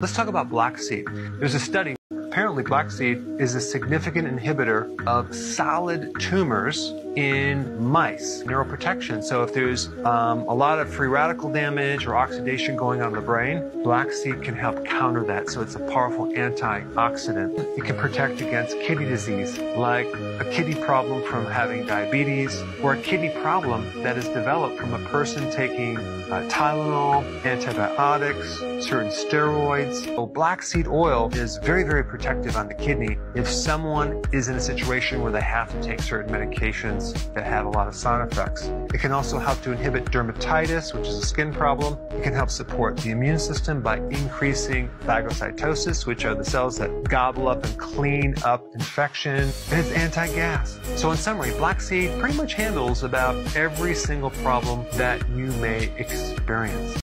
Let's talk about black seed. There's a study. Apparently, black seed is a significant inhibitor of solid tumors in mice, neuroprotection. So if there's um, a lot of free radical damage or oxidation going on in the brain, black seed can help counter that. So it's a powerful antioxidant. It can protect against kidney disease, like a kidney problem from having diabetes, or a kidney problem that is developed from a person taking uh, Tylenol, antibiotics, certain steroids. So black seed oil is very, very protective on the kidney if someone is in a situation where they have to take certain medications that have a lot of side effects. It can also help to inhibit dermatitis, which is a skin problem. It can help support the immune system by increasing phagocytosis, which are the cells that gobble up and clean up infection. And it's anti-gas. So in summary, black seed pretty much handles about every single problem that you may experience.